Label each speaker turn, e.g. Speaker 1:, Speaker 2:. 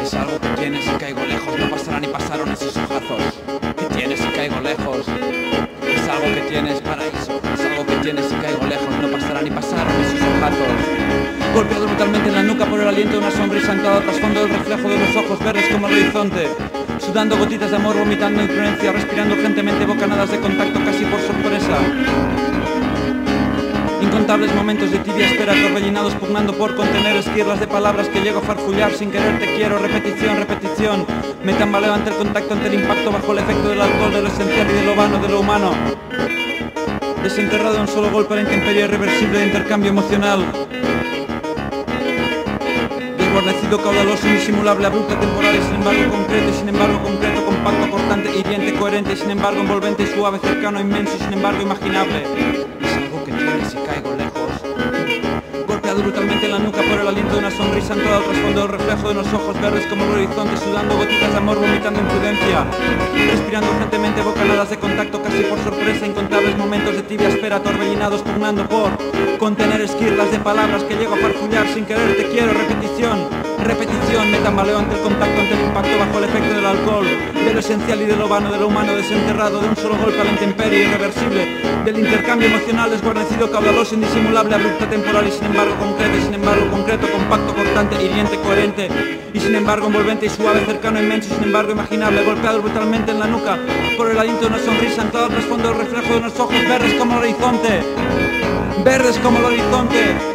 Speaker 1: Es algo que tienes y caigo lejos. No pasará ni pasaron esos ojazos. Que tienes y caigo lejos. Es algo que tienes, paraíso. Es algo que tienes y caigo lejos. No pasará ni pasaron esos ojazos. Golpeado brutalmente en la nuca por el aliento de una sonrisa anclada trasfondo el reflejo de los ojos verdes como el horizonte. Sudando gotitas de amor, vomitando influencia, respirando urgentemente bocanadas de contacto casi por sorpresa. Incontables momentos de tibia espera torbellinados pugnando por contener esquirlas de palabras que llego a farfullar sin querer te quiero, repetición, repetición. Me tambaleo ante el contacto, ante el impacto bajo el efecto del alcohol, de lo esencial y de lo vano, de lo humano. Desenterrado en un solo golpe la intemperie irreversible de intercambio emocional. Desguarnecido, caudaloso, indisimulable, abrupto, temporal y sin embargo concreto, y sin embargo concreto, compacto, cortante, hiriente, coherente, sin embargo envolvente y suave, cercano, inmenso y sin embargo imaginable. Por el aliento de una sonrisa anclada al trasfondo del reflejo de unos ojos verdes como el horizonte, sudando gotitas de amor, vomitando imprudencia. Respirando urgentemente bocanadas de contacto casi por sorpresa, incontables momentos de tibia espera, torbellinados pugnando por contener esquirlas de palabras que llego a farfullar sin querer, te quiero, repetición. Repetición, me tambaleo ante el contacto, ante el impacto bajo el efecto del alcohol, de lo esencial y de lo vano, de lo humano desenterrado, de un solo golpe a la intemperie irreversible, del intercambio emocional desguarnecido, caudaloso, indisimulable, abrupto, temporal y sin embargo concreto, y sin embargo concreto, compacto, cortante, hiriente, coherente, y sin embargo envolvente y suave, cercano, inmenso, y sin embargo imaginable, golpeado brutalmente en la nuca por el aliento de una sonrisa anclado al trasfondo del reflejo de unos ojos verdes como el horizonte, verdes como el horizonte.